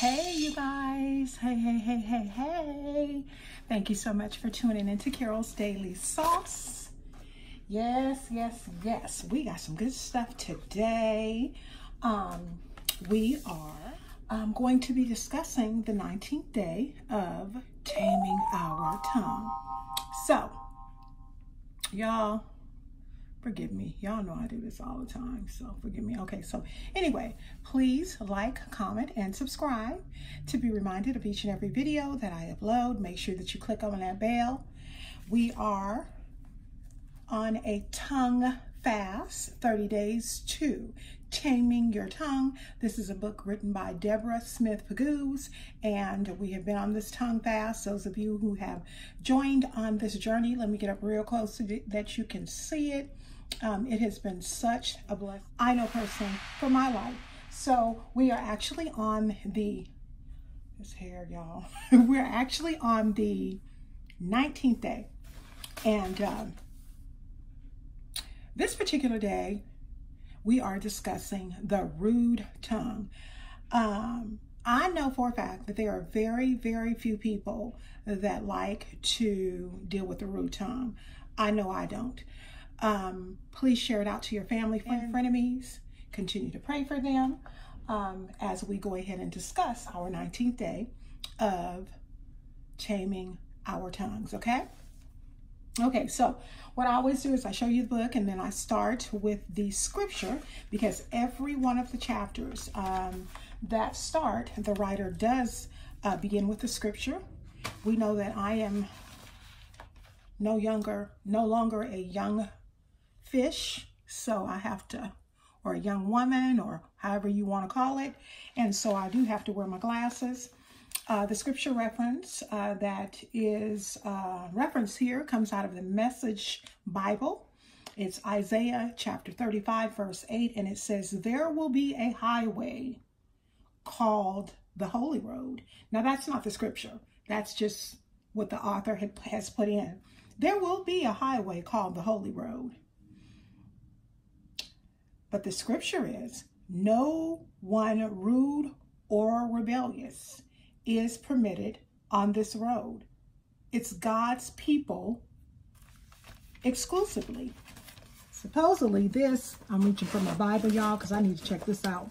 Hey, you guys. Hey, hey, hey, hey, hey. Thank you so much for tuning into Carol's Daily Sauce. Yes, yes, yes. We got some good stuff today. Um, we are um, going to be discussing the 19th day of taming our tongue. So, y'all, forgive me. Y'all know I do this all the time, so forgive me. Okay, so anyway, please like, comment, and subscribe to be reminded of each and every video that I upload. Make sure that you click on that bell. We are on a tongue fast, 30 days to Taming Your Tongue. This is a book written by Deborah Smith Pegues, and we have been on this tongue fast. Those of you who have joined on this journey, let me get up real close so that you can see it. Um, it has been such a blessing, I know personally, for my life. So we are actually on the, this hair, y'all, we're actually on the 19th day. And um, this particular day, we are discussing the rude tongue. Um, I know for a fact that there are very, very few people that like to deal with the rude tongue. I know I don't. Um, please share it out to your family, friend, frenemies. Continue to pray for them um, as we go ahead and discuss our 19th day of taming our tongues, okay? Okay, so what I always do is I show you the book and then I start with the scripture because every one of the chapters um, that start, the writer does uh, begin with the scripture. We know that I am no younger, no longer a young fish, so I have to, or a young woman, or however you want to call it, and so I do have to wear my glasses. Uh, the scripture reference uh, that is uh, referenced here comes out of the Message Bible. It's Isaiah chapter 35, verse 8, and it says, There will be a highway called the Holy Road. Now, that's not the scripture. That's just what the author had, has put in. There will be a highway called the Holy Road. But the scripture is, No one rude or rebellious is permitted on this road. It's God's people exclusively. Supposedly this, I'm reaching for my Bible, y'all, because I need to check this out.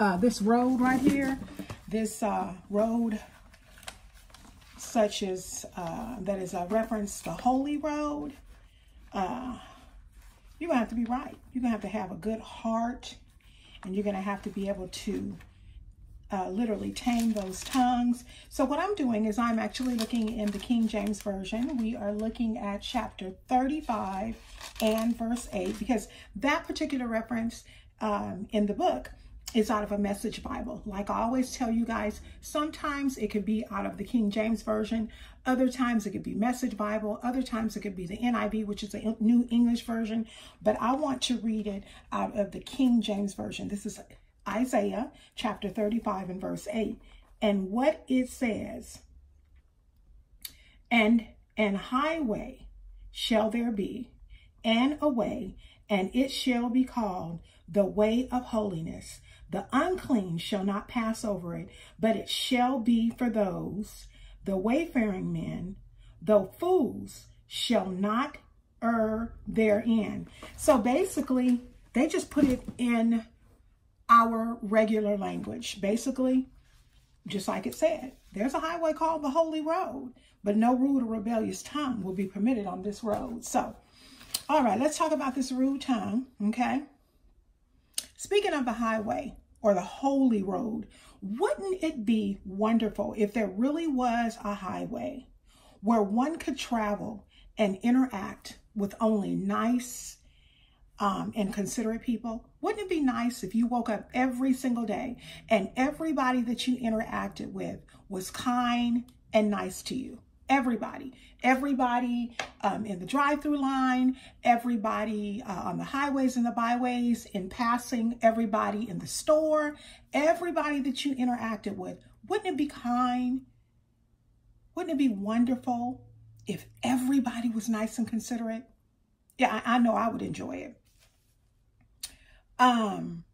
Uh, this road right here, this uh, road such as, uh, that is a reference the Holy Road, uh, you're going to have to be right. You're going to have to have a good heart, and you're going to have to be able to uh, literally tame those tongues. So what I'm doing is I'm actually looking in the King James Version. We are looking at chapter 35 and verse 8 because that particular reference um, in the book is out of a message Bible. Like I always tell you guys, sometimes it could be out of the King James Version. Other times it could be message Bible. Other times it could be the NIV, which is a new English version. But I want to read it out of the King James Version. This is Isaiah chapter 35 and verse 8. And what it says, and an highway shall there be, and a way, and it shall be called the way of holiness. The unclean shall not pass over it, but it shall be for those, the wayfaring men, though fools shall not err therein. So basically, they just put it in our regular language. Basically, just like it said, there's a highway called the Holy Road, but no rude or rebellious tongue will be permitted on this road. So, all right, let's talk about this rude tongue, okay? Speaking of the highway or the holy road, wouldn't it be wonderful if there really was a highway where one could travel and interact with only nice, um, and considerate people? Wouldn't it be nice if you woke up every single day and everybody that you interacted with was kind and nice to you? Everybody, everybody um, in the drive-through line, everybody uh, on the highways and the byways, in passing, everybody in the store, everybody that you interacted with. Wouldn't it be kind? Wouldn't it be wonderful if everybody was nice and considerate? Yeah, I, I know I would enjoy it um,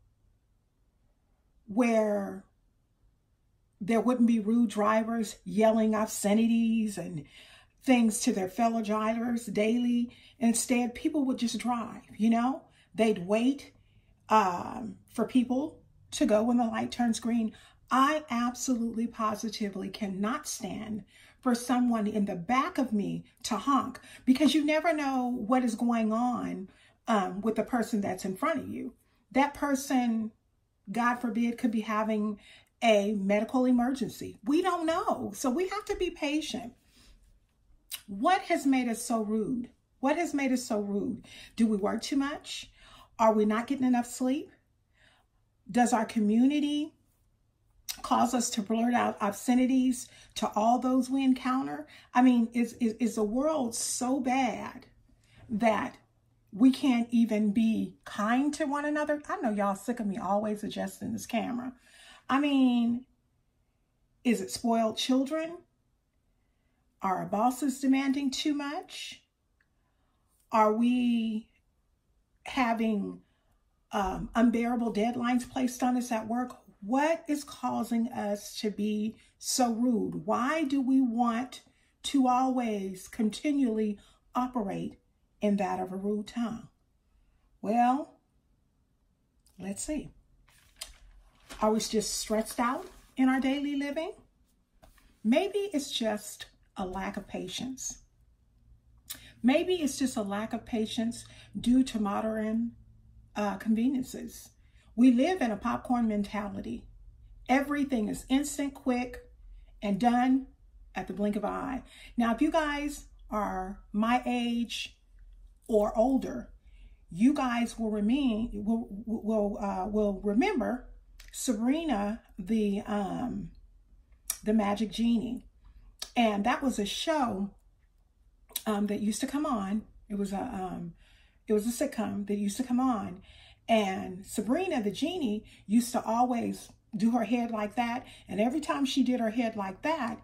where there wouldn't be rude drivers yelling obscenities and things to their fellow drivers daily. Instead, people would just drive, you know? They'd wait um, for people to go when the light turns green. I absolutely positively cannot stand for someone in the back of me to honk because you never know what is going on um, with the person that's in front of you. That person, God forbid, could be having a medical emergency. We don't know. So we have to be patient. What has made us so rude? What has made us so rude? Do we work too much? Are we not getting enough sleep? Does our community cause us to blurt out obscenities to all those we encounter? I mean, is, is, is the world so bad that we can't even be kind to one another? I know y'all sick of me always adjusting this camera. I mean, is it spoiled children? Are our bosses demanding too much? Are we having um, unbearable deadlines placed on us at work? What is causing us to be so rude? Why do we want to always continually operate in that of a rude tongue? Well, let's see. Are we just stressed out in our daily living? Maybe it's just a lack of patience. Maybe it's just a lack of patience due to modern uh, conveniences. We live in a popcorn mentality. Everything is instant, quick, and done at the blink of an eye. Now, if you guys are my age or older, you guys will remain will will uh, will remember Sabrina the um, the Magic Genie, and that was a show um, that used to come on. It was a um, it was a sitcom that used to come on, and Sabrina the genie used to always do her head like that, and every time she did her head like that,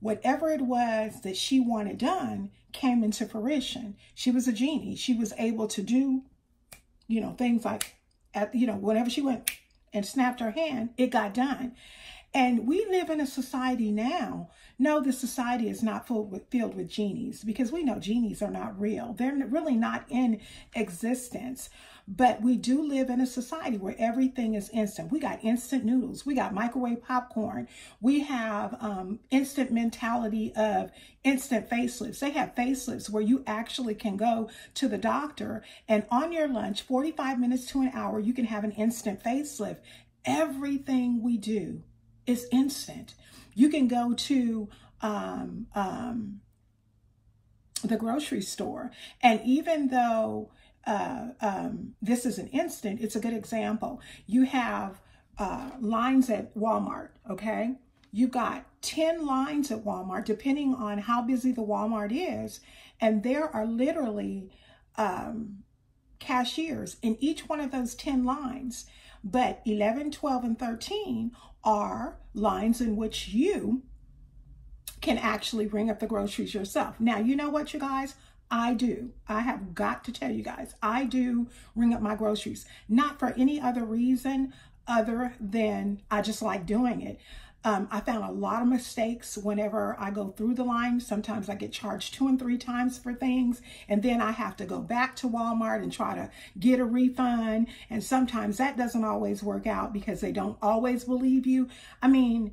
whatever it was that she wanted done came into fruition. She was a genie. She was able to do, you know, things like at you know whenever she went and snapped her hand, it got done. And we live in a society now. No, the society is not filled with, filled with genies because we know genies are not real. They're really not in existence. But we do live in a society where everything is instant. We got instant noodles. We got microwave popcorn. We have um, instant mentality of instant facelifts. They have facelifts where you actually can go to the doctor and on your lunch, 45 minutes to an hour, you can have an instant facelift. Everything we do is instant. You can go to um, um, the grocery store, and even though uh, um, this is an instant, it's a good example. You have uh, lines at Walmart, okay? You've got 10 lines at Walmart, depending on how busy the Walmart is, and there are literally um, cashiers in each one of those 10 lines. But 11, 12, and 13 are lines in which you can actually ring up the groceries yourself. Now, you know what, you guys? I do. I have got to tell you guys, I do ring up my groceries, not for any other reason other than I just like doing it. Um, I found a lot of mistakes whenever I go through the line. Sometimes I get charged two and three times for things, and then I have to go back to Walmart and try to get a refund. And sometimes that doesn't always work out because they don't always believe you. I mean,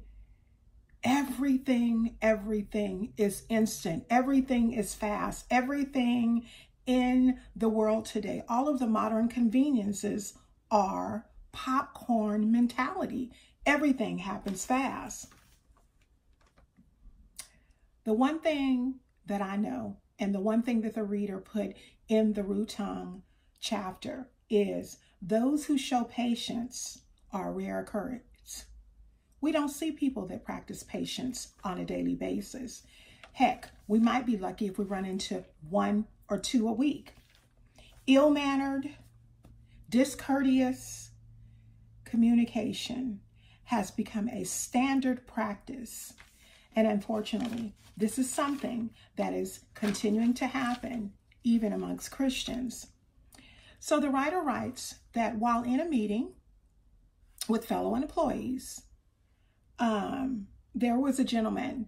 everything, everything is instant. Everything is fast. Everything in the world today, all of the modern conveniences are popcorn mentality. Everything happens fast. The one thing that I know, and the one thing that the reader put in the Rude Tongue chapter is those who show patience are rare occurrence. We don't see people that practice patience on a daily basis. Heck, we might be lucky if we run into one or two a week. Ill mannered, discourteous communication has become a standard practice. And unfortunately, this is something that is continuing to happen even amongst Christians. So the writer writes that while in a meeting with fellow employees, um, there was a gentleman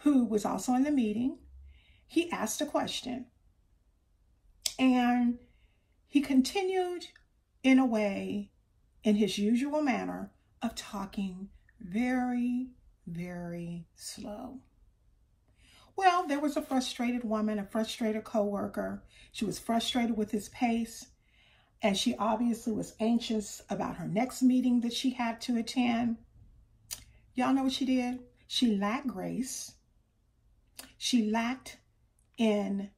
who was also in the meeting. He asked a question and he continued in a way, in his usual manner, of talking very, very slow. Well, there was a frustrated woman, a frustrated coworker. She was frustrated with his pace, and she obviously was anxious about her next meeting that she had to attend. Y'all know what she did? She lacked grace. She lacked in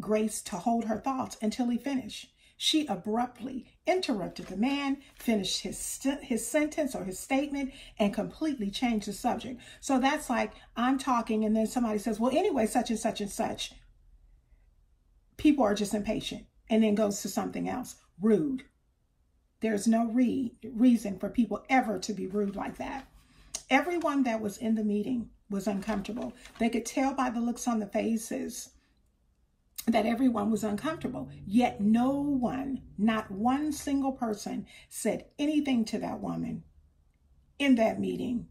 grace to hold her thoughts until he finished. She abruptly interrupted the man, finished his, his sentence or his statement, and completely changed the subject. So that's like I'm talking, and then somebody says, Well, anyway, such and such and such. People are just impatient and then goes to something else. Rude. There's no re- reason for people ever to be rude like that. Everyone that was in the meeting was uncomfortable. They could tell by the looks on the faces that everyone was uncomfortable. Yet no one, not one single person, said anything to that woman in that meeting.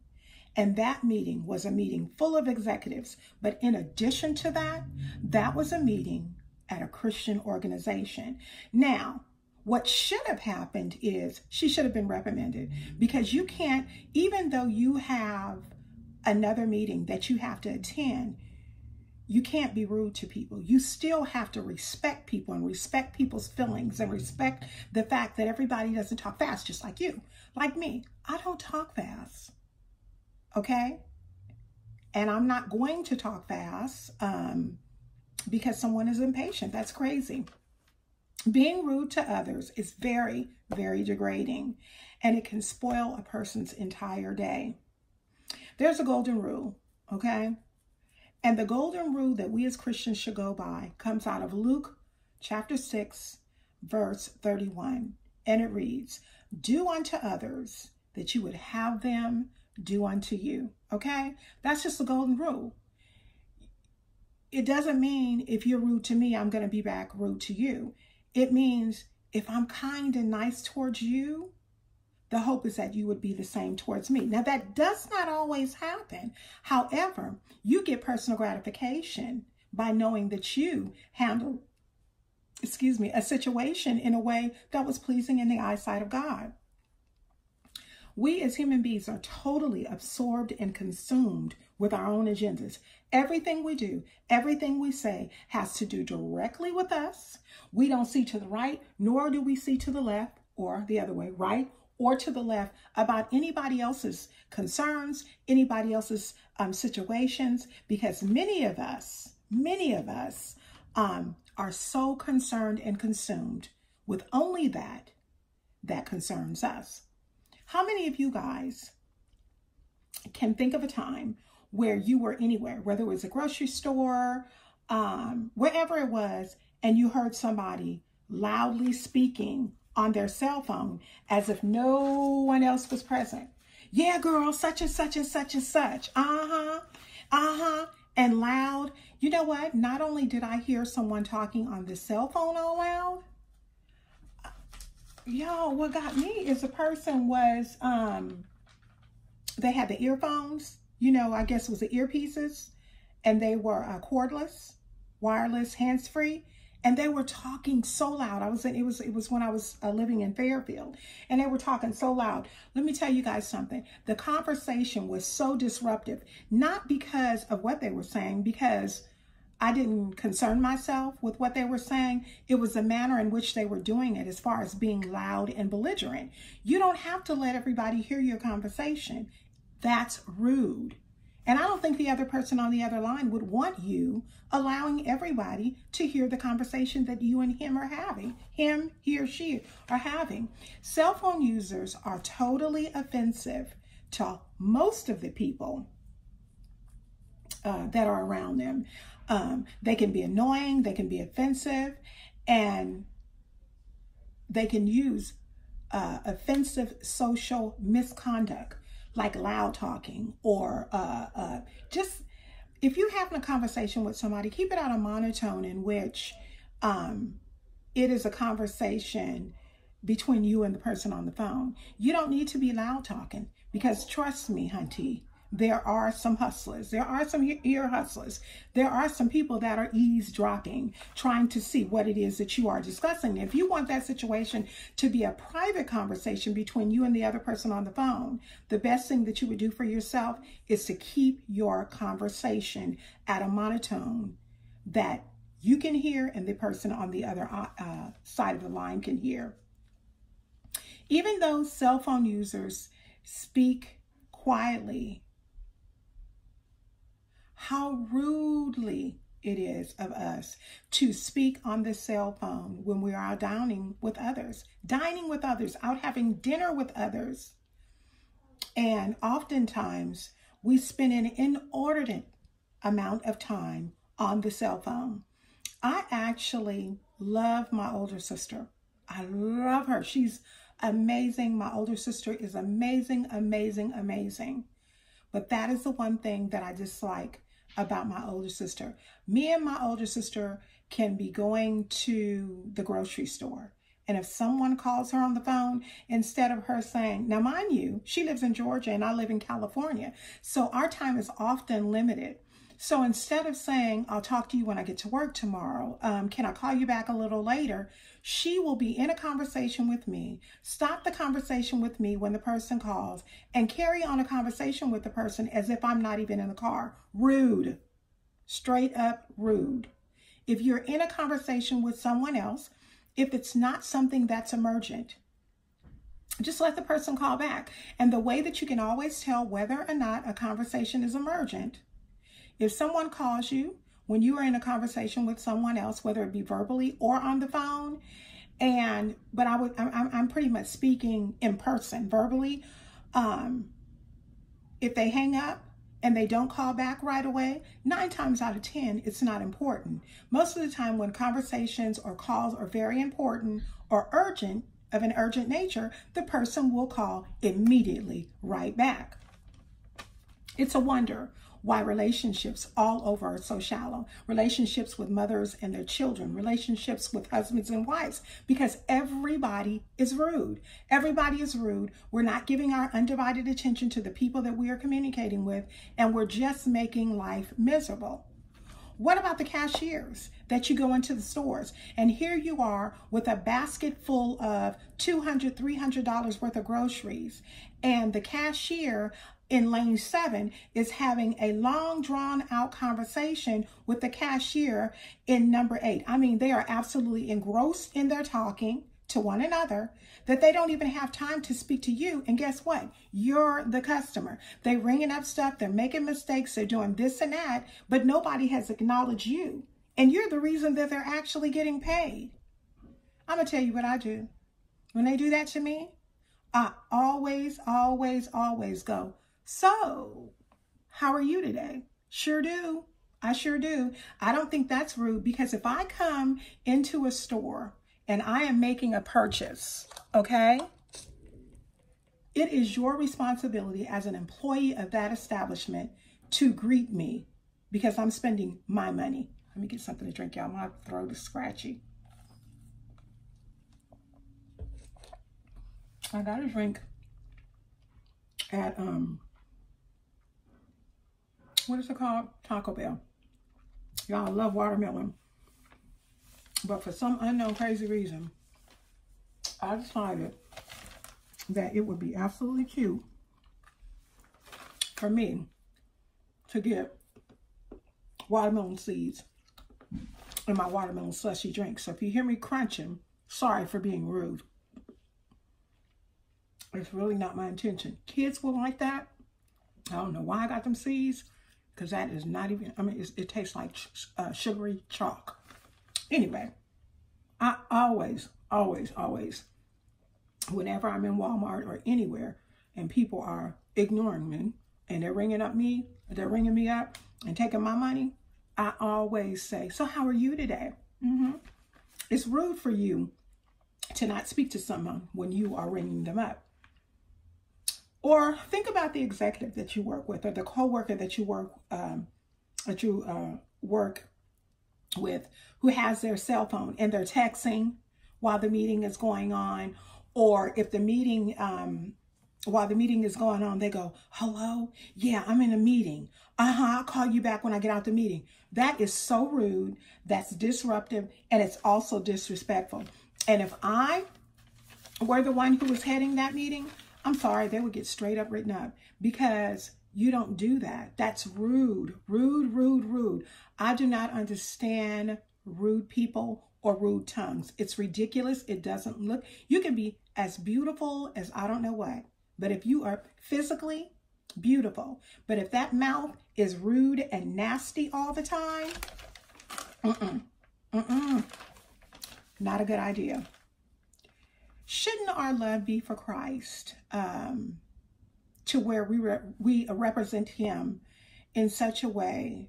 And that meeting was a meeting full of executives. But in addition to that, that was a meeting at a Christian organization. Now, what should have happened is she should have been reprimanded because you can't, even though you have another meeting that you have to attend, you can't be rude to people. You still have to respect people and respect people's feelings and respect the fact that everybody doesn't talk fast, just like you. Like me, I don't talk fast. Okay? And I'm not going to talk fast um, because someone is impatient. That's crazy. Being rude to others is very, very degrading and it can spoil a person's entire day. There's a golden rule, okay? And the golden rule that we as Christians should go by comes out of Luke chapter 6, verse 31. And it reads, Do unto others that you would have them do unto you. Okay? That's just the golden rule. It doesn't mean if you're rude to me, I'm going to be back rude to you. It means if I'm kind and nice towards you, the hope is that you would be the same towards me. Now, that does not always happen. However, you get personal gratification by knowing that you handled, excuse me, a situation in a way that was pleasing in the eyesight of God. We as human beings are totally absorbed and consumed with our own agendas. Everything we do, everything we say has to do directly with us. We don't see to the right, nor do we see to the left or the other way, right or to the left about anybody else's concerns, anybody else's um, situations, because many of us, many of us um, are so concerned and consumed with only that that concerns us. How many of you guys can think of a time where you were anywhere, whether it was a grocery store, um, wherever it was, and you heard somebody loudly speaking on their cell phone as if no one else was present. Yeah, girl, such and such and such and such. Uh huh. Uh huh. And loud. You know what? Not only did I hear someone talking on the cell phone all loud, y'all, what got me is the person was, um, they had the earphones, you know, I guess it was the earpieces, and they were uh, cordless, wireless, hands free and they were talking so loud. I was in, it was it was when I was uh, living in Fairfield, and they were talking so loud. Let me tell you guys something. The conversation was so disruptive, not because of what they were saying, because I didn't concern myself with what they were saying. It was the manner in which they were doing it, as far as being loud and belligerent. You don't have to let everybody hear your conversation. That's rude. And I don't think the other person on the other line would want you allowing everybody to hear the conversation that you and him are having, him, he, or she are having. Cell phone users are totally offensive to most of the people uh, that are around them. Um, they can be annoying, they can be offensive, and they can use uh, offensive social misconduct like loud talking or uh, uh, just if you're having a conversation with somebody, keep it on a monotone in which um, it is a conversation between you and the person on the phone. You don't need to be loud talking Because trust me, Hunty, there are some hustlers. There are some ear hustlers. There are some people that are eavesdropping, trying to see what it is that you are discussing. If you want that situation to be a private conversation between you and the other person on the phone, the best thing that you would do for yourself is to keep your conversation at a monotone that you can hear and the person on the other uh, uh side of the line can hear. Even though cell phone users speak quietly how rudely it is of us to speak on the cell phone when we are dining with others, dining with others, out having dinner with others. And oftentimes we spend an inordinate amount of time on the cell phone. I actually love my older sister. I love her. She's amazing. My older sister is amazing, amazing, amazing. But that is the one thing that I dislike about my older sister. Me and my older sister can be going to the grocery store. And if someone calls her on the phone, instead of her saying, now mind you, she lives in Georgia and I live in California. So our time is often limited. So instead of saying, I'll talk to you when I get to work tomorrow, um, can I call you back a little later? She will be in a conversation with me, stop the conversation with me when the person calls, and carry on a conversation with the person as if I'm not even in the car. Rude. Straight up rude. If you're in a conversation with someone else, if it's not something that's emergent, just let the person call back. And the way that you can always tell whether or not a conversation is emergent if someone calls you when you are in a conversation with someone else, whether it be verbally or on the phone, and but I would I'm, I'm pretty much speaking in person, verbally. Um, if they hang up and they don't call back right away, nine times out of 10, it's not important. Most of the time, when conversations or calls are very important or urgent, of an urgent nature, the person will call immediately right back. It's a wonder why relationships all over are so shallow. Relationships with mothers and their children, relationships with husbands and wives, because everybody is rude. Everybody is rude. We're not giving our undivided attention to the people that we are communicating with, and we're just making life miserable. What about the cashiers that you go into the stores and here you are with a basket full of $200, $300 worth of groceries and the cashier in lane seven is having a long drawn out conversation with the cashier in number eight. I mean, they are absolutely engrossed in their talking to one another that they don't even have time to speak to you. And guess what? You're the customer. They're ringing up stuff. They're making mistakes. They're doing this and that, but nobody has acknowledged you. And you're the reason that they're actually getting paid. I'm going to tell you what I do. When they do that to me, I always, always, always go, so, how are you today? Sure do. I sure do. I don't think that's rude because if I come into a store and I am making a purchase, okay, it is your responsibility as an employee of that establishment to greet me because I'm spending my money. Let me get something to drink, y'all. My throat is scratchy. I got a drink at um what is it called? Taco Bell. Y'all love watermelon. But for some unknown crazy reason, I decided that it would be absolutely cute for me to get watermelon seeds in my watermelon slushy drink. So if you hear me crunching, sorry for being rude. It's really not my intention. Kids will like that. I don't know why I got them seeds because that is not even, I mean, it tastes like uh, sugary chalk. Anyway, I always, always, always, whenever I'm in Walmart or anywhere and people are ignoring me and they're ringing up me, they're ringing me up and taking my money, I always say, so how are you today? Mm -hmm. It's rude for you to not speak to someone when you are ringing them up. Or think about the executive that you work with or the coworker that you work um, that you uh, work with who has their cell phone and they're texting while the meeting is going on or if the meeting um, while the meeting is going on, they go, hello? Yeah, I'm in a meeting. Uh-huh, I'll call you back when I get out the meeting. That is so rude. That's disruptive. And it's also disrespectful. And if I were the one who was heading that meeting, I'm sorry, they would get straight up written up because you don't do that. That's rude, rude, rude, rude. I do not understand rude people or rude tongues. It's ridiculous. It doesn't look, you can be as beautiful as I don't know what, but if you are physically beautiful, but if that mouth is rude and nasty all the time, mm-mm, mm-mm, not a good idea. Shouldn't our love be for Christ um, to where we, re we represent him in such a way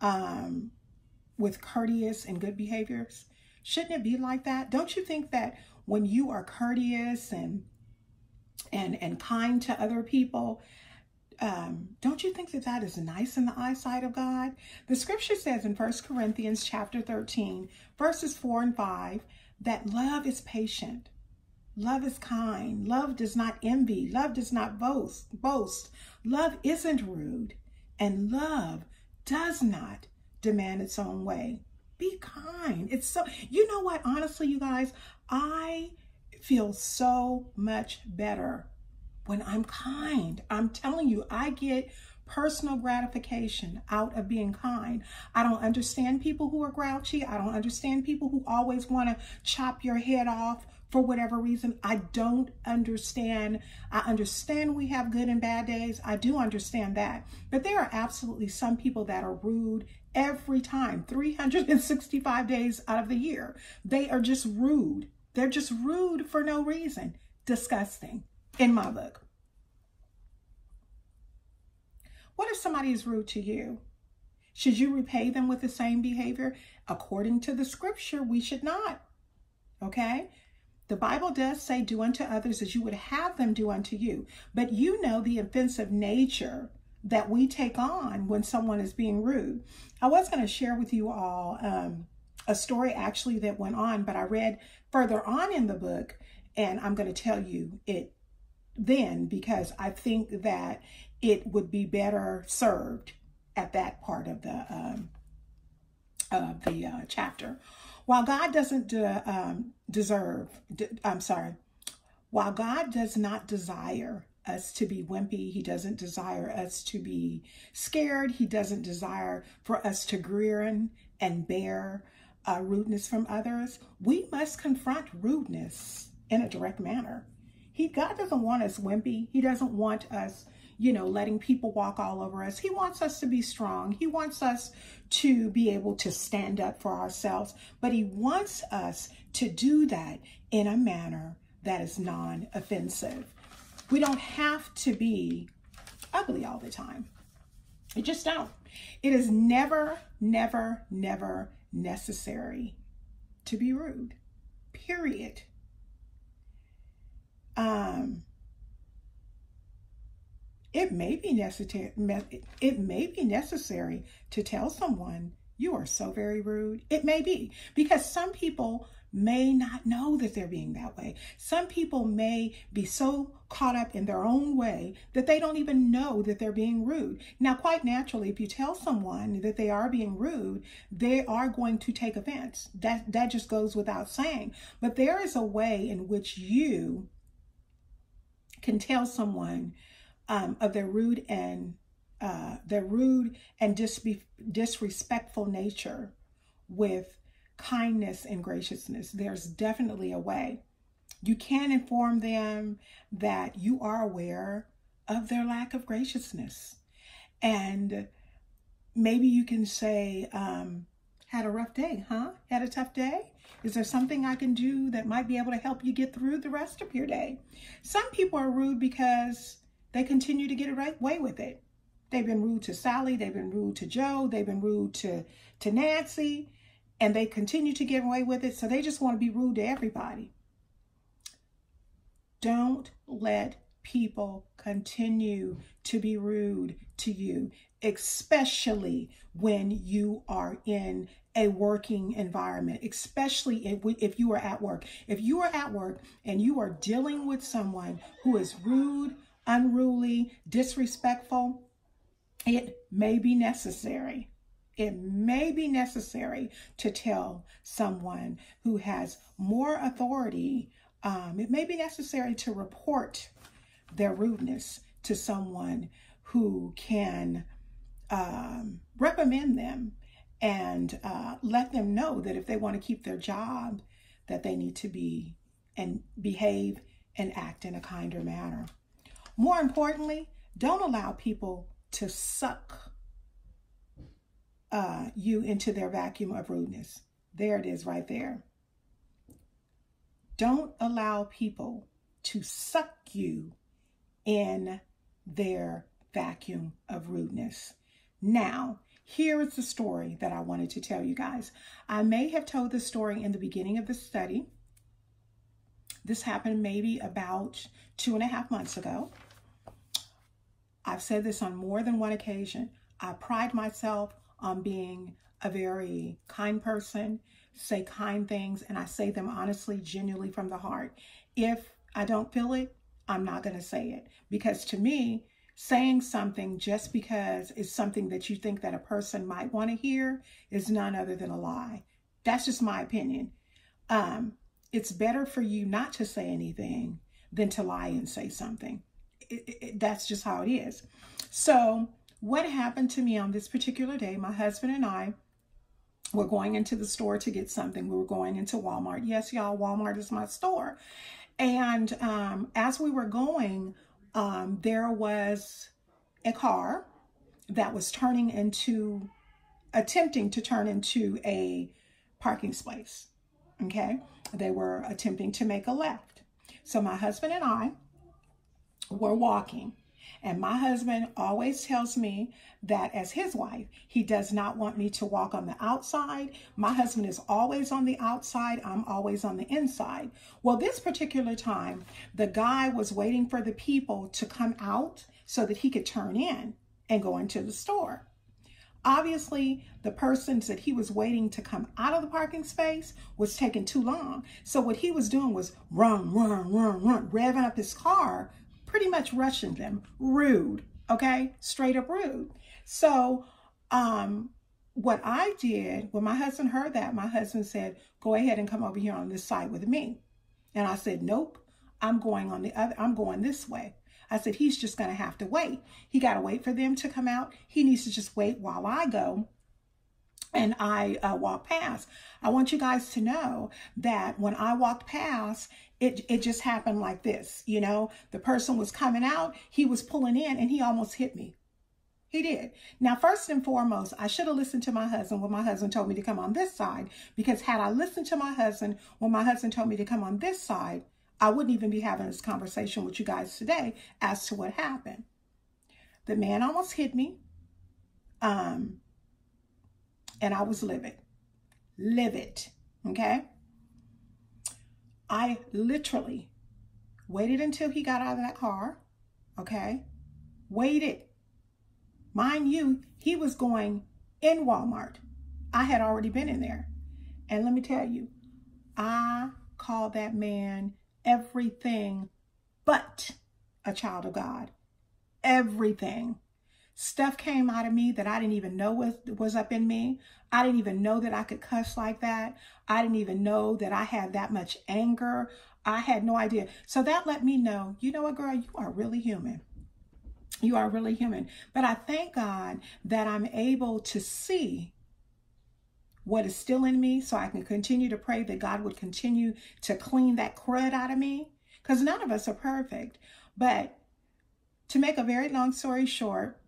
um, with courteous and good behaviors? Shouldn't it be like that? Don't you think that when you are courteous and and and kind to other people, um, don't you think that that is nice in the eyesight of God? The scripture says in First Corinthians chapter 13, verses 4 and 5, that love is patient. Love is kind. Love does not envy. Love does not boast. Boast. Love isn't rude. And love does not demand its own way. Be kind. It's so, you know what? Honestly, you guys, I feel so much better when I'm kind. I'm telling you, I get personal gratification out of being kind. I don't understand people who are grouchy. I don't understand people who always want to chop your head off for whatever reason. I don't understand. I understand we have good and bad days. I do understand that. But there are absolutely some people that are rude every time, 365 days out of the year. They are just rude. They're just rude for no reason. Disgusting in my book. What if somebody is rude to you? Should you repay them with the same behavior? According to the scripture, we should not. Okay? The Bible does say, do unto others as you would have them do unto you. But you know the offensive nature that we take on when someone is being rude. I was going to share with you all um, a story actually that went on, but I read further on in the book, and I'm going to tell you it then because I think that it would be better served at that part of the um, of the uh, chapter. While God doesn't de um, deserve, de I'm sorry, while God does not desire us to be wimpy, He doesn't desire us to be scared, He doesn't desire for us to grin and bear uh, rudeness from others, we must confront rudeness in a direct manner. He God doesn't want us wimpy. He doesn't want us you know, letting people walk all over us. He wants us to be strong. He wants us to be able to stand up for ourselves, but he wants us to do that in a manner that is non-offensive. We don't have to be ugly all the time. We just don't. It is never, never, never necessary to be rude, period. Um, it may be necessary it may be necessary to tell someone you are so very rude. It may be because some people may not know that they're being that way. Some people may be so caught up in their own way that they don't even know that they're being rude. Now, quite naturally, if you tell someone that they are being rude, they are going to take offense. That, that just goes without saying. But there is a way in which you can tell someone um, of their rude and uh, their rude and dis disrespectful nature with kindness and graciousness. There's definitely a way. You can inform them that you are aware of their lack of graciousness. And maybe you can say, um, had a rough day, huh? Had a tough day? Is there something I can do that might be able to help you get through the rest of your day? Some people are rude because they continue to get away with it. They've been rude to Sally. They've been rude to Joe. They've been rude to, to Nancy. And they continue to get away with it. So they just want to be rude to everybody. Don't let people continue to be rude to you, especially when you are in a working environment, especially if, if you are at work. If you are at work and you are dealing with someone who is rude, unruly, disrespectful, it may be necessary. It may be necessary to tell someone who has more authority. Um, it may be necessary to report their rudeness to someone who can um, recommend them and uh, let them know that if they want to keep their job, that they need to be and behave and act in a kinder manner. More importantly, don't allow people to suck uh, you into their vacuum of rudeness. There it is right there. Don't allow people to suck you in their vacuum of rudeness. Now, here is the story that I wanted to tell you guys. I may have told this story in the beginning of the study. This happened maybe about two and a half months ago. I've said this on more than one occasion. I pride myself on being a very kind person, say kind things, and I say them honestly, genuinely from the heart. If I don't feel it, I'm not going to say it. Because to me, saying something just because it's something that you think that a person might want to hear is none other than a lie. That's just my opinion. Um, it's better for you not to say anything than to lie and say something. It, it, that's just how it is. So what happened to me on this particular day, my husband and I were going into the store to get something. We were going into Walmart. Yes, y'all, Walmart is my store. And um, as we were going, um, there was a car that was turning into, attempting to turn into a parking space. Okay. They were attempting to make a left. So my husband and I were walking and my husband always tells me that as his wife, he does not want me to walk on the outside. My husband is always on the outside. I'm always on the inside. Well, this particular time, the guy was waiting for the people to come out so that he could turn in and go into the store. Obviously, the persons that he was waiting to come out of the parking space was taking too long. So what he was doing was run, run, run, run, revving up his car pretty much rushing them. Rude, okay? Straight up rude. So, um, what I did, when my husband heard that, my husband said, go ahead and come over here on this side with me. And I said, nope, I'm going on the other, I'm going this way. I said, he's just going to have to wait. He got to wait for them to come out. He needs to just wait while I go and I uh, walk past. I want you guys to know that when I walked past, it, it just happened like this. You know, the person was coming out, he was pulling in, and he almost hit me. He did. Now, first and foremost, I should have listened to my husband when my husband told me to come on this side, because had I listened to my husband when my husband told me to come on this side, I wouldn't even be having this conversation with you guys today as to what happened. The man almost hit me. Um, and I was livid. Livid. Okay? I literally waited until he got out of that car. Okay? Waited. Mind you, he was going in Walmart. I had already been in there. And let me tell you, I call that man everything but a child of God. Everything. Stuff came out of me that I didn't even know was, was up in me. I didn't even know that I could cuss like that. I didn't even know that I had that much anger. I had no idea. So that let me know, you know what, girl, you are really human. You are really human. But I thank God that I'm able to see what is still in me so I can continue to pray that God would continue to clean that crud out of me. Because none of us are perfect. But to make a very long story short,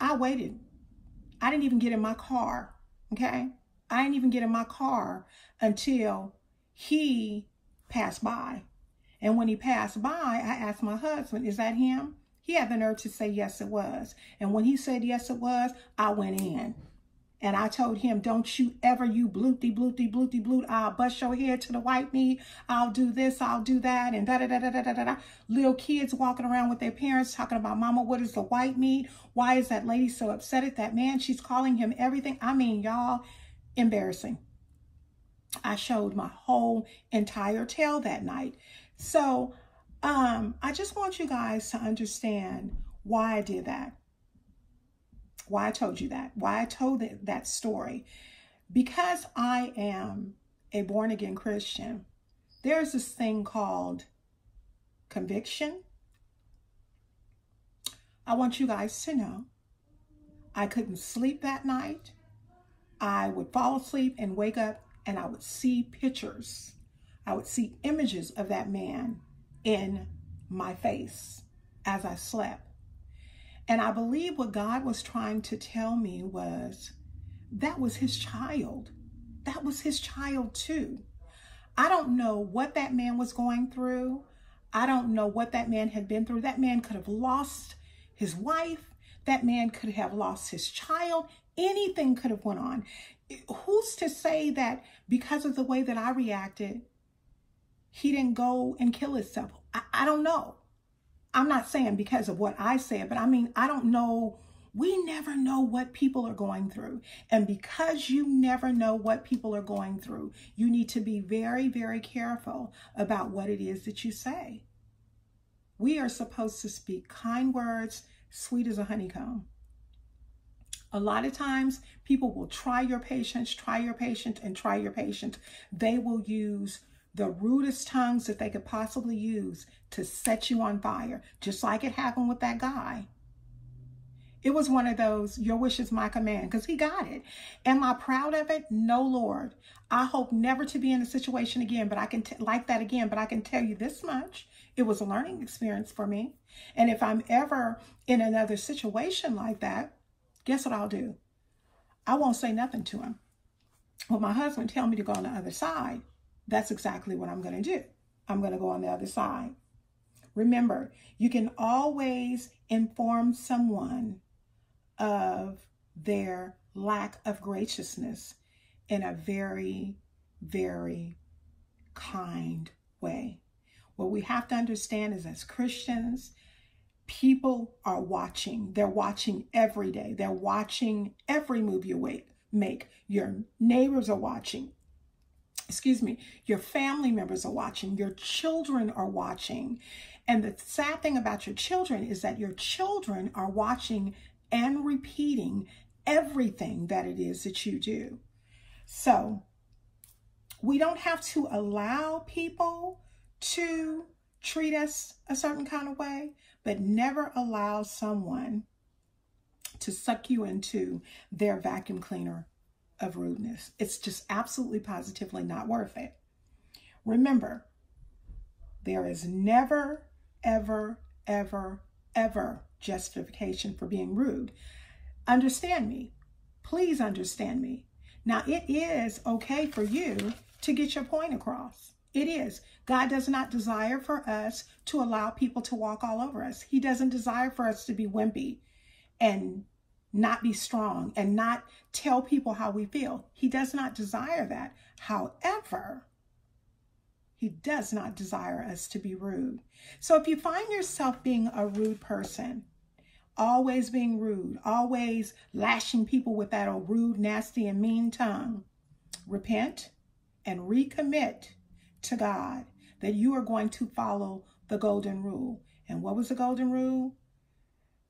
I waited. I didn't even get in my car, okay? I didn't even get in my car until he passed by. And when he passed by, I asked my husband, is that him? He had the nerve to say, yes, it was. And when he said, yes, it was, I went in. And I told him, don't you ever, you blooty, blooty, blooty, bloot. I'll bust your head to the white meat. I'll do this, I'll do that, and da da da da da da da. Little kids walking around with their parents talking about, Mama, what is the white meat? Why is that lady so upset at that man? She's calling him everything. I mean, y'all, embarrassing. I showed my whole entire tail that night. So, Um, I just want you guys to understand why I did that. Why I told you that. Why I told that story. Because I am a born again Christian, there's this thing called conviction. I want you guys to know I couldn't sleep that night. I would fall asleep and wake up and I would see pictures. I would see images of that man in my face as I slept. And I believe what God was trying to tell me was that was his child. That was his child too. I don't know what that man was going through. I don't know what that man had been through. That man could have lost his wife. That man could have lost his child. Anything could have went on. Who's to say that because of the way that I reacted, he didn't go and kill himself? I, I don't know. I'm not saying because of what I said, but I mean, I don't know. We never know what people are going through. And because you never know what people are going through, you need to be very, very careful about what it is that you say. We are supposed to speak kind words, sweet as a honeycomb. A lot of times, people will try your patience, try your patience, and try your patience. They will use the rudest tongues that they could possibly use to set you on fire, just like it happened with that guy. It was one of those, your wish is my command, because he got it. Am I proud of it? No, Lord. I hope never to be in a situation again, but I can, like that again, but I can tell you this much. It was a learning experience for me. And if I'm ever in another situation like that, guess what I'll do? I won't say nothing to him. Well, my husband tell me to go on the other side, that's exactly what I'm going to do. I'm going to go on the other side. Remember, you can always inform someone of their lack of graciousness in a very, very kind way. What we have to understand is as Christians, people are watching. They're watching every day. They're watching every move you make. Your neighbors are watching excuse me, your family members are watching, your children are watching. And the sad thing about your children is that your children are watching and repeating everything that it is that you do. So we don't have to allow people to treat us a certain kind of way, but never allow someone to suck you into their vacuum cleaner of rudeness. It's just absolutely positively not worth it. Remember, there is never, ever, ever, ever justification for being rude. Understand me. Please understand me. Now, it is okay for you to get your point across. It is. God does not desire for us to allow people to walk all over us. He doesn't desire for us to be wimpy and not be strong and not tell people how we feel. He does not desire that. However, he does not desire us to be rude. So if you find yourself being a rude person, always being rude, always lashing people with that old rude, nasty, and mean tongue, repent and recommit to God that you are going to follow the golden rule. And what was the golden rule?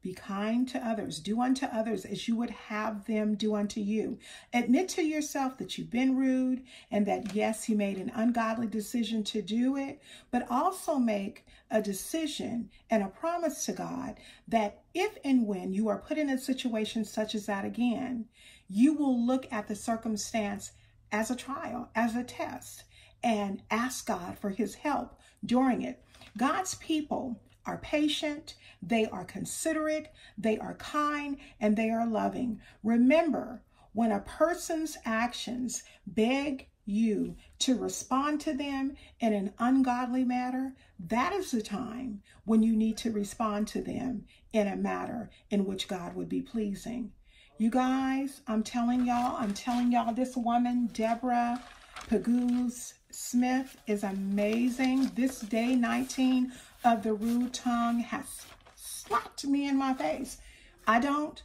Be kind to others. Do unto others as you would have them do unto you. Admit to yourself that you've been rude and that, yes, you made an ungodly decision to do it, but also make a decision and a promise to God that if and when you are put in a situation such as that again, you will look at the circumstance as a trial, as a test, and ask God for his help during it. God's people are patient, they are considerate, they are kind, and they are loving. Remember, when a person's actions beg you to respond to them in an ungodly manner, that is the time when you need to respond to them in a matter in which God would be pleasing. You guys, I'm telling y'all, I'm telling y'all, this woman, Deborah Pegues Smith, is amazing. This day 19 of the rude tongue has slapped me in my face. I don't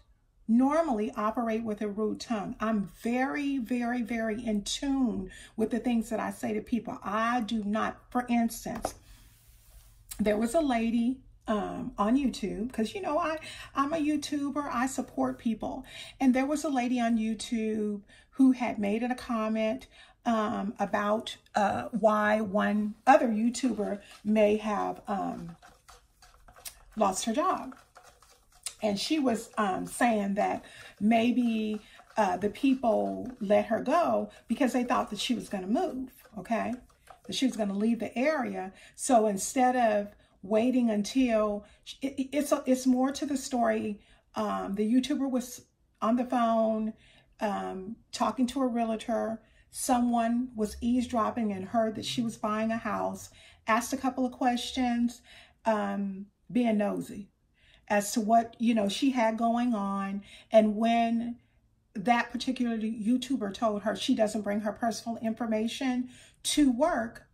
normally operate with a rude tongue. I'm very, very, very in tune with the things that I say to people. I do not, for instance, there was a lady um, on YouTube because you know I I'm a YouTuber. I support people, and there was a lady on YouTube who had made a comment um, about uh, why one other YouTuber may have um, lost her job, and she was um, saying that maybe uh, the people let her go because they thought that she was going to move. Okay, that she was going to leave the area. So instead of waiting until it, it's a, it's more to the story. Um, the YouTuber was on the phone um, talking to a realtor. Someone was eavesdropping and heard that she was buying a house. Asked a couple of questions, um, being nosy as to what you know she had going on. And when that particular YouTuber told her she doesn't bring her personal information to work,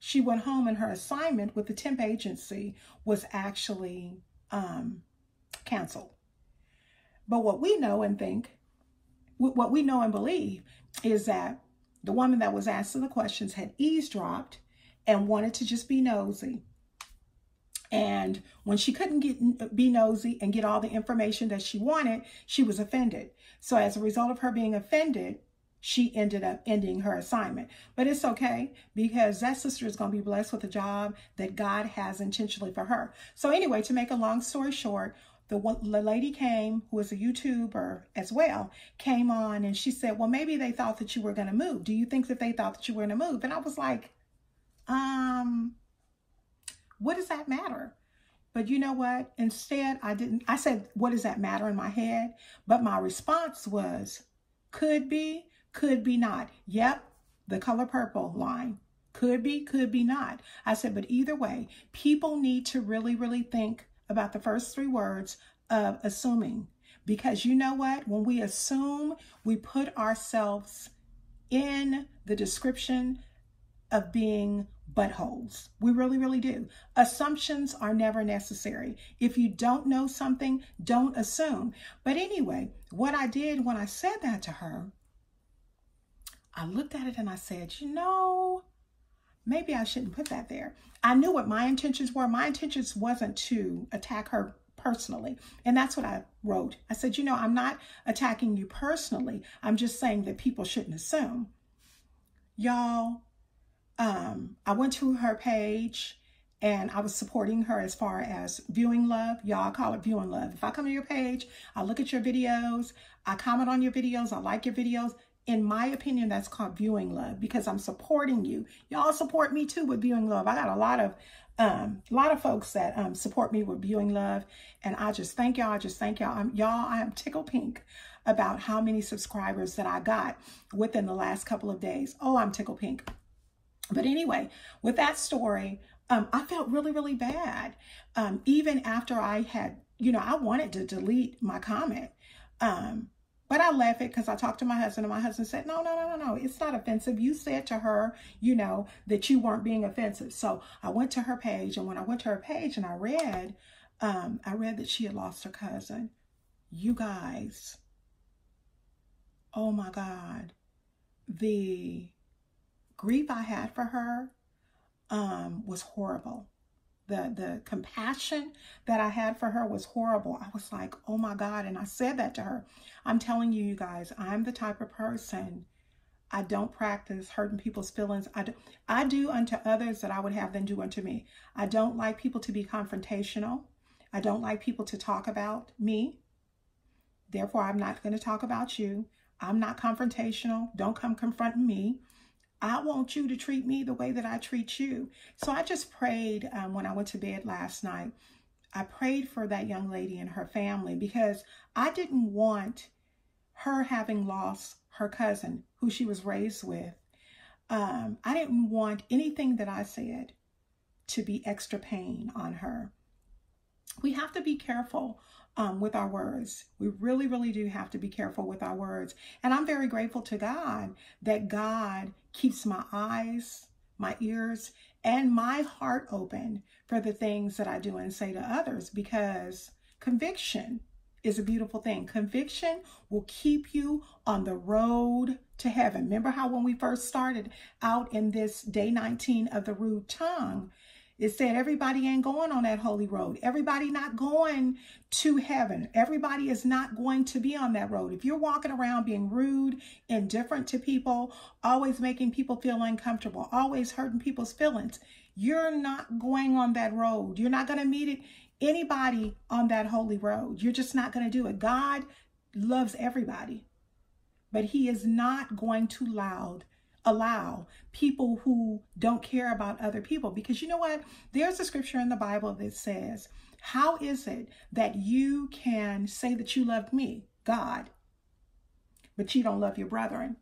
she went home and her assignment with the temp agency was actually um, canceled. But what we know and think, what we know and believe is that the woman that was asking the questions had eavesdropped and wanted to just be nosy. And when she couldn't get be nosy and get all the information that she wanted, she was offended. So as a result of her being offended, she ended up ending her assignment. But it's okay because that sister is going to be blessed with a job that God has intentionally for her. So anyway, to make a long story short, the, the lady came, who is a YouTuber as well, came on and she said, well, maybe they thought that you were going to move. Do you think that they thought that you were going to move? And I was like, um, what does that matter? But you know what? Instead, I didn't, I said, what does that matter in my head? But my response was, could be, could be not. Yep, the color purple line. Could be, could be not. I said, but either way, people need to really, really think about the first three words of assuming. Because you know what? When we assume, we put ourselves in the description of being buttholes. We really, really do. Assumptions are never necessary. If you don't know something, don't assume. But anyway, what I did when I said that to her I looked at it and I said, you know, maybe I shouldn't put that there. I knew what my intentions were. My intentions wasn't to attack her personally. And that's what I wrote. I said, you know, I'm not attacking you personally. I'm just saying that people shouldn't assume. Y'all, um, I went to her page and I was supporting her as far as viewing love. Y'all call it viewing love. If I come to your page, I look at your videos, I comment on your videos, I like your videos, in my opinion, that's called viewing love because I'm supporting you. Y'all support me too with viewing love. I got a lot of um, a lot of folks that um, support me with viewing love, and I just thank y'all. I just thank y'all. I'm, y'all, I am tickle pink about how many subscribers that I got within the last couple of days. Oh, I'm tickle pink. But anyway, with that story, um, I felt really, really bad. Um, even after I had, you know, I wanted to delete my comment. Um, but I left it because I talked to my husband and my husband said, no, no, no, no, no, it's not offensive. You said to her, you know, that you weren't being offensive. So I went to her page and when I went to her page and I read, um, I read that she had lost her cousin. You guys, oh my God, the grief I had for her um, was horrible the the compassion that I had for her was horrible. I was like, "Oh my God." And I said that to her. I'm telling you, you guys, I'm the type of person I don't practice hurting people's feelings. I do, I do unto others that I would have them do unto me. I don't like people to be confrontational. I don't like people to talk about me. Therefore, I'm not going to talk about you. I'm not confrontational. Don't come confronting me. I want you to treat me the way that I treat you. So I just prayed um, when I went to bed last night. I prayed for that young lady and her family because I didn't want her having lost her cousin who she was raised with. Um, I didn't want anything that I said to be extra pain on her. We have to be careful um, with our words. We really, really do have to be careful with our words. And I'm very grateful to God that God keeps my eyes, my ears, and my heart open for the things that I do and say to others because conviction is a beautiful thing. Conviction will keep you on the road to heaven. Remember how when we first started out in this day 19 of the rude tongue, It said everybody ain't going on that holy road. Everybody not going to heaven. Everybody is not going to be on that road. If you're walking around being rude, indifferent to people, always making people feel uncomfortable, always hurting people's feelings, you're not going on that road. You're not going to meet anybody on that holy road. You're just not going to do it. God loves everybody, but he is not going to loud allow people who don't care about other people. Because you know what? There's a scripture in the Bible that says, How is it that you can say that you love me, God, but you don't love your brethren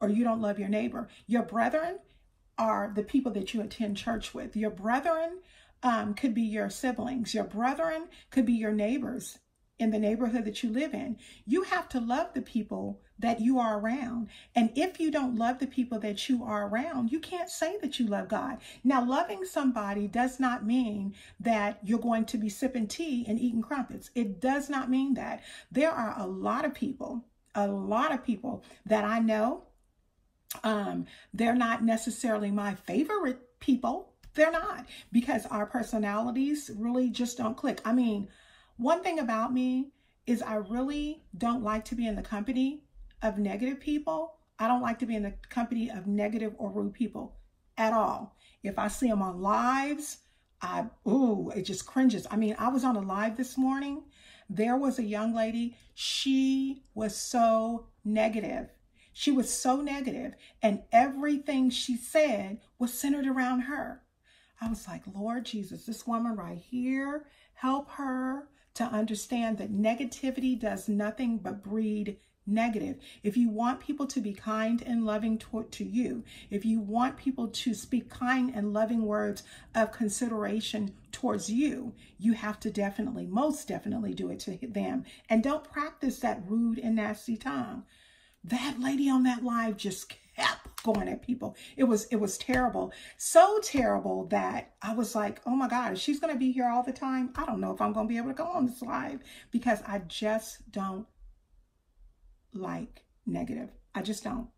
or you don't love your neighbor? Your brethren are the people that you attend church with. Your brethren um, could be your siblings. Your brethren could be your neighbors in the neighborhood that you live in. You have to love the people that you are around. And if you don't love the people that you are around, you can't say that you love God. Now, loving somebody does not mean that you're going to be sipping tea and eating crumpets. It does not mean that. There are a lot of people, a lot of people that I know. Um, they're not necessarily my favorite people. They're not because our personalities really just don't click. I mean, one thing about me is I really don't like to be in the company of negative people. I don't like to be in the company of negative or rude people at all. If I see them on lives, I, ooh, it just cringes. I mean, I was on a live this morning. There was a young lady. She was so negative. She was so negative, and everything she said was centered around her. I was like, Lord Jesus, this woman right here, help her to understand that negativity does nothing but breed negative. If you want people to be kind and loving to, to you, if you want people to speak kind and loving words of consideration towards you, you have to definitely, most definitely do it to them. And don't practice that rude and nasty tongue. That lady on that live just kept going at people. It was it was terrible. So terrible that I was like, oh my God, she's gonna be here all the time. I don't know if I'm gonna be able to go on this live because I just don't like negative. I just don't.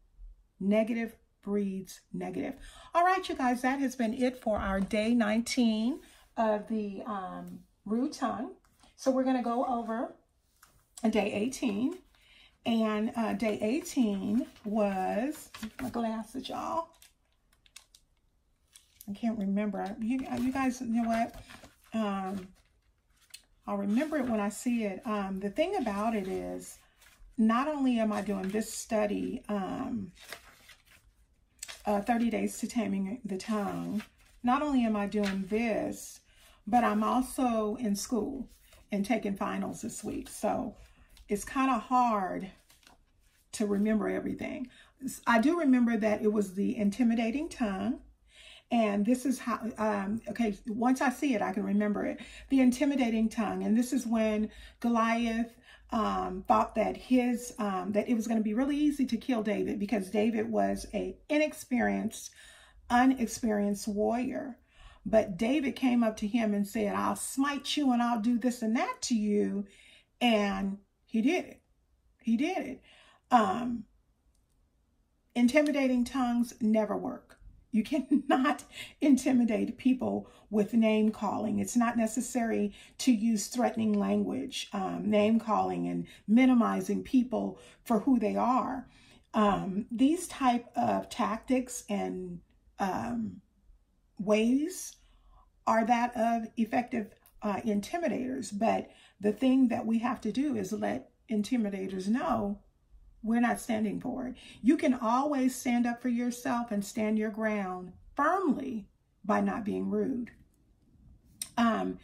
Negative breeds negative. All right, you guys, that has been it for our day 19 of the um, rude tongue. So we're going to go over day 18. And uh, day 18 was, my glasses, y'all. I can't remember. You, you guys, you know what? Um, I'll remember it when I see it. Um, the thing about it is, not only am I doing this study, um, uh, 30 Days to Taming the Tongue, not only am I doing this, but I'm also in school and taking finals this week. So it's kind of hard to remember everything. I do remember that it was the intimidating tongue. And this is how, um, okay, once I see it, I can remember it. The intimidating tongue. And this is when Goliath um, thought that his um, that it was going to be really easy to kill David because David was a inexperienced, unexperienced warrior. But David came up to him and said, "I'll smite you and I'll do this and that to you," and he did it. He did it. Um, intimidating tongues never work. You cannot intimidate people with name calling. It's not necessary to use threatening language, um, name calling and minimizing people for who they are. Um, these type of tactics and um, ways are that of effective uh, intimidators. But the thing that we have to do is let intimidators know we're not standing for it. You can always stand up for yourself and stand your ground firmly by not being rude. Um,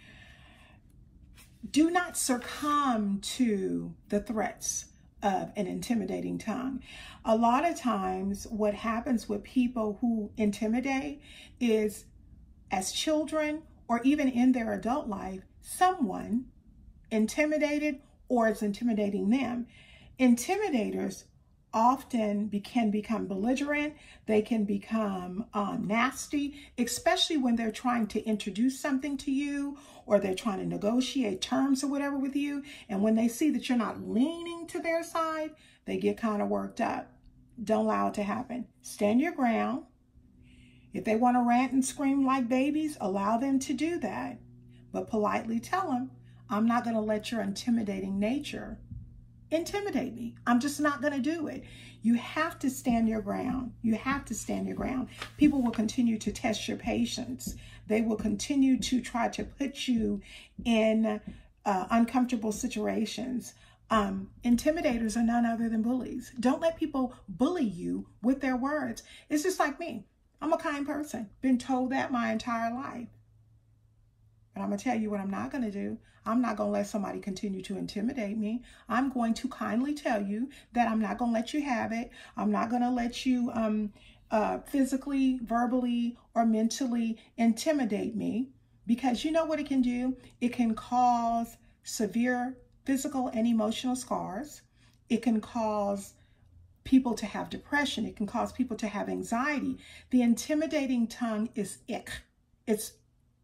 do not succumb to the threats of an intimidating tongue. A lot of times, what happens with people who intimidate is as children or even in their adult life, someone intimidated or is intimidating them. Intimidators often be, can become belligerent. They can become uh, nasty, especially when they're trying to introduce something to you or they're trying to negotiate terms or whatever with you. And when they see that you're not leaning to their side, they get kind of worked up. Don't allow it to happen. Stand your ground. If they want to rant and scream like babies, allow them to do that. But politely tell them, I'm not going to let your intimidating nature intimidate me. I'm just not going to do it. You have to stand your ground. You have to stand your ground. People will continue to test your patience. They will continue to try to put you in uh, uncomfortable situations. Um, intimidators are none other than bullies. Don't let people bully you with their words. It's just like me. I'm a kind person. Been told that my entire life. I'm going to tell you what I'm not going to do. I'm not going to let somebody continue to intimidate me. I'm going to kindly tell you that I'm not going to let you have it. I'm not going to let you um, uh, physically, verbally, or mentally intimidate me because you know what it can do? It can cause severe physical and emotional scars. It can cause people to have depression. It can cause people to have anxiety. The intimidating tongue is ick. It's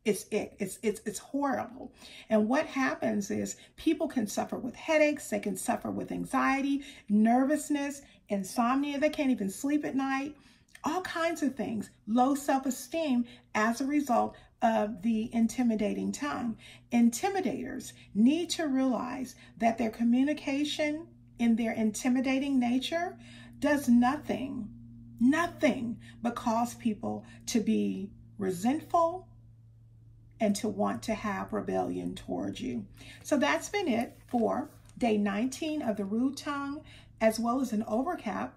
it's it. It's it's it's horrible. And what happens is people can suffer with headaches, they can suffer with anxiety, nervousness, insomnia, they can't even sleep at night, all kinds of things, low self-esteem as a result of the intimidating tongue. Intimidators need to realize that their communication in their intimidating nature does nothing, nothing but cause people to be resentful and to want to have rebellion towards you. So that's been it for day 19 of the rude tongue, as well as an overcap,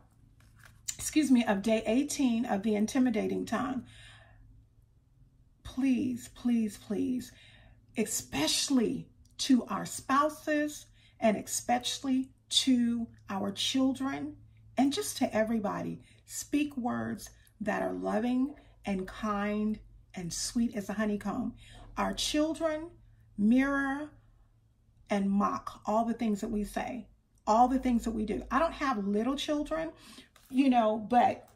excuse me, of day 18 of the intimidating tongue please, please, please, especially to our spouses and especially to our children and just to everybody, speak words that are loving and kind and sweet as a honeycomb. Our children mirror and mock all the things that we say, all the things that we do. I don't have little children, you know, but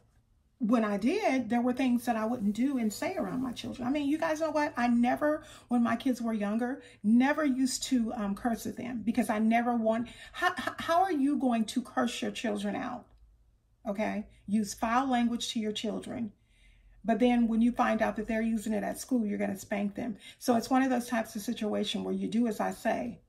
when I did, there were things that I wouldn't do and say around my children. I mean, you guys know what? I never, when my kids were younger, never used to um, curse at them because I never want, how, how are you going to curse your children out? Okay. Use foul language to your children. But then when you find out that they're using it at school, you're going to spank them. So it's one of those types of situation where you do as I say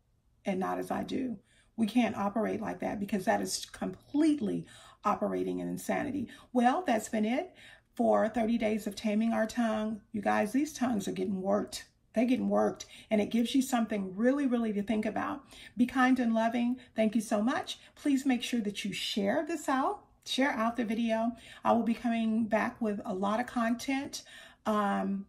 and not as I do. We can't operate like that because that is completely operating in insanity. Well, that's been it for 30 days of taming our tongue. You guys, these tongues are getting worked. They're getting worked, and it gives you something really, really to think about. Be kind and loving. Thank you so much. Please make sure that you share this out. Share out the video. I will be coming back with a lot of content. Um,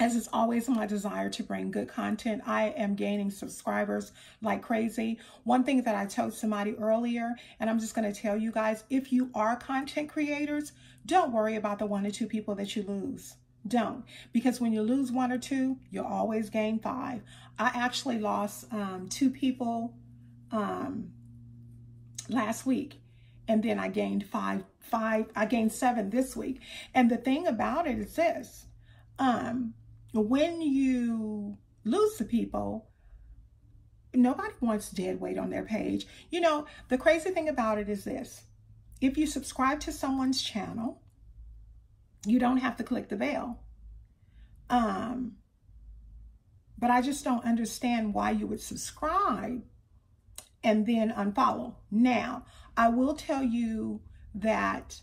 as is always my desire to bring good content, I am gaining subscribers like crazy. One thing that I told somebody earlier, and I'm just going to tell you guys, if you are content creators, don't worry about the one or two people that you lose. Don't. Because when you lose one or two, you'll always gain five. I actually lost um, two people um, last week. And then I gained five, five, I gained seven this week. And the thing about it is this, um, when you lose the people, nobody wants dead weight on their page. You know, the crazy thing about it is this. If you subscribe to someone's channel, you don't have to click the bell. Um, but I just don't understand why you would subscribe and then unfollow. Now, I will tell you that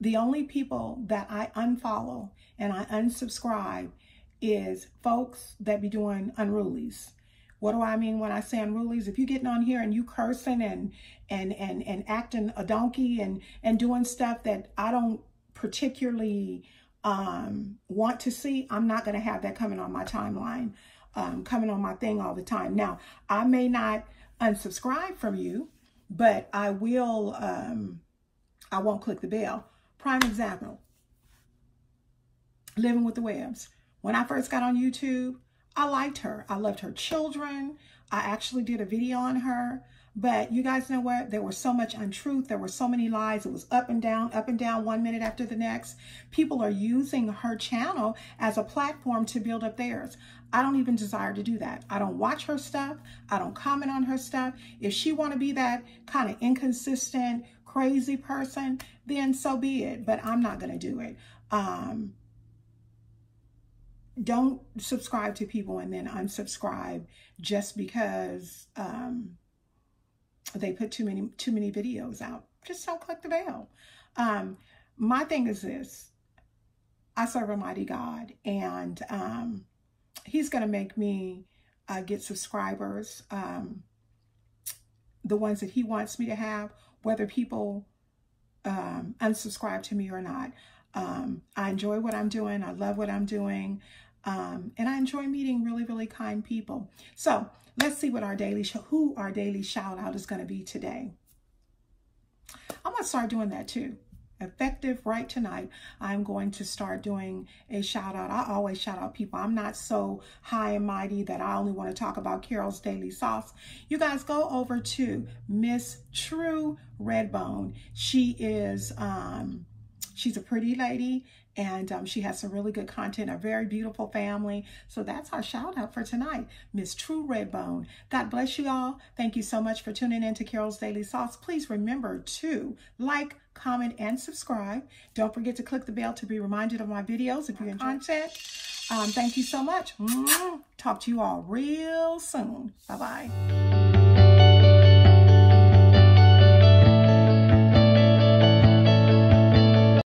the only people that I unfollow and I unsubscribe is folks that be doing unrulies. What do I mean when I say unrulies? If you getting on here and you cursing and and and and acting a donkey and and doing stuff that I don't particularly um, want to see, I'm not going to have that coming on my timeline, um, coming on my thing all the time. Now, I may not unsubscribe from you, but I will. Um, I won't click the bell. Prime example living with the Webbs. When I first got on YouTube, I liked her. I loved her children. I actually did a video on her. But you guys know what? There was so much untruth. There were so many lies. It was up and down, up and down, one minute after the next. People are using her channel as a platform to build up theirs. I don't even desire to do that. I don't watch her stuff. I don't comment on her stuff. If she want to be that kind of inconsistent, crazy person, then so be it. But I'm not going to do it. Um, don't subscribe to people and then unsubscribe just because um, they put too many too many videos out. Just don't click the bell. Um, my thing is this. I serve a mighty God and um, he's going to make me uh, get subscribers, um, the ones that he wants me to have, whether people um, unsubscribe to me or not. Um, I enjoy what I'm doing. I love what I'm doing. Um, and I enjoy meeting really, really kind people. So let's see what our daily, who our daily shout out is going to be today. I'm going to start doing that too. Effective right tonight, I'm going to start doing a shout out. I always shout out people. I'm not so high and mighty that I only want to talk about Carol's Daily Sauce. You guys go over to Miss True Redbone. She is, um, she's a pretty lady and um, she has some really good content, a very beautiful family. So that's our shout out for tonight, Miss True Redbone. God bless you all. Thank you so much for tuning in to Carol's Daily Sauce. Please remember to like, comment, and subscribe. Don't forget to click the bell to be reminded of my videos if you enjoy content. Um, thank you so much. Talk to you all real soon. Bye-bye.